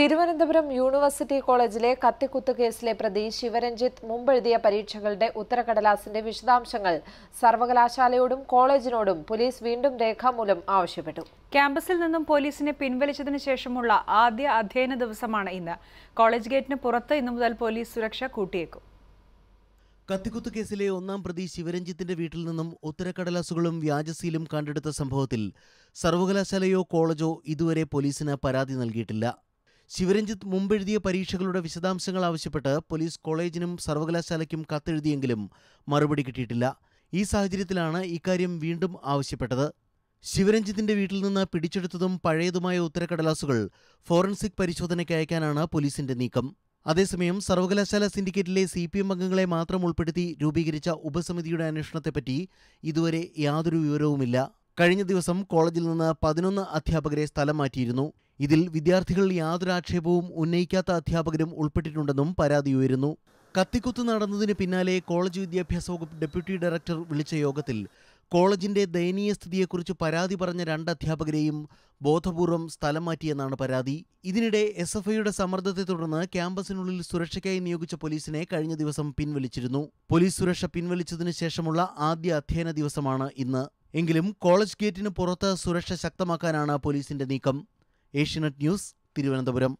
Thiruvananthapuram university കോളേജിലെ കത്തിക്കുത്ത് കേസിലെ പ്രതി ശിവരഞ്ജിത്ത് മുമ്പെഴുതിയ പരീക്ഷകളുടെ ഉത്തരക്കടലാസിന്റെ വിശദാംശങ്ങൾ സർവകലാശാലയോടും കോളേജിനോടും പോലീസ് വീണ്ടും രേഖാമൂലം ആവശ്യപ്പെട്ടു. ക്യാമ്പസിൽ നിന്നും പോലീസിനെ പിൻവലിച്ചതിന് ശേഷമുള്ള ആദ്യ അധ്യയന ദിവസമാണ് ഇന്ന്. കോളേജ് ഗേറ്റിന് പുറത്ത് ഇന്നു മുതൽ പോലീസ് സുരക്ഷ കൂട്ടിയേക്കും. കത്തിക്കുത്ത് കേസിലെ ഒന്നാം പ്രതി ശിവരഞ്ജിത്തിന്റെ വീട്ടിൽ നിന്നും ഉത്തരക്കടലാസുകളും വ്യാജസീലും കണ്ടെടുത്ത സംഭവത്തിൽ സർവകലാശാലയോ കോളേജോ ഇതുവരെ പോലീസിന് പരാതി നൽകിയിട്ടില്ല. ശിവരഞ്ജിത്ത് മുമ്പെഴുതിയ പരീക്ഷകളുടെ വിശദാംശങ്ങൾ ആവശ്യപ്പെട്ട് പോലീസ് കോളേജിനും സർവകലാശാലയ്ക്കും കത്തെഴുതിയെങ്കിലും മറുപടി കിട്ടിയിട്ടില്ല. ഈ സാഹചര്യത്തിലാണ് ഇക്കാര്യം വീണ്ടും ആവശ്യപ്പെട്ടത്. ശിവരഞ്ജിത്തിന്റെ വീട്ടിൽ നിന്ന് പിടിച്ചെടുത്തതും പഴയതുമായ ഉത്തരക്കടലാസുകൾ ഫോറൻസിക് പരിശോധനയ്ക്ക് അയക്കാനാണ് പോലീസിന്റെ നീക്കം. അതേസമയം സർവകലാശാല സിൻഡിക്കേറ്റിലെ സി പി എം അംഗങ്ങളെ മാത്രം ഉൾപ്പെടുത്തി രൂപീകരിച്ച ഉപസമിതിയുടെ അന്വേഷണത്തെപ്പറ്റി ഇതുവരെ യാതൊരു വിവരവുമില്ല. കഴിഞ്ഞ ദിവസം കോളേജിൽ നിന്ന് പതിനൊന്ന് അധ്യാപകരെ സ്ഥലം മാറ്റിയിരുന്നു. ഇതിൽ വിദ്യാർത്ഥികൾ യാതൊരു ആക്ഷേപവും ഉന്നയിക്കാത്ത അധ്യാപകരും ഉൾപ്പെട്ടിട്ടുണ്ടെന്നും പരാതി ഉയരുന്നു. കത്തിക്കുത്ത് നടന്നതിന് പിന്നാലെ കോളേജ് വിദ്യാഭ്യാസ വകുപ്പ് ഡെപ്യൂട്ടി ഡയറക്ടർ വിളിച്ച യോഗത്തിൽ കോളേജിന്റെ ദയനീയ സ്ഥിതിയെക്കുറിച്ച് പരാതി പറഞ്ഞ രണ്ട് അധ്യാപകരെയും ബോധപൂർവം സ്ഥലം മാറ്റിയെന്നാണ് പരാതി. ഇതിനിടെ എസ് എഫ് ഐയുടെ സമ്മർദ്ദത്തെ തുടർന്ന് ക്യാമ്പസിനുള്ളിൽ സുരക്ഷയ്ക്കായി നിയോഗിച്ച പോലീസിനെ കഴിഞ്ഞ ദിവസം പിൻവലിച്ചിരുന്നു. പോലീസ് സുരക്ഷ പിൻവലിച്ചതിനു ശേഷമുള്ള ആദ്യ അധ്യയന ദിവസമാണ് ഇന്ന്. എങ്കിലും കോളേജ് ഗേറ്റിന് പുറത്ത് സുരക്ഷ ശക്തമാക്കാനാണ് പോലീസിന്റെ നീക്കം. ഏഷ്യനെറ്റ് ന്യൂസ് തിരുവനന്തപുരം.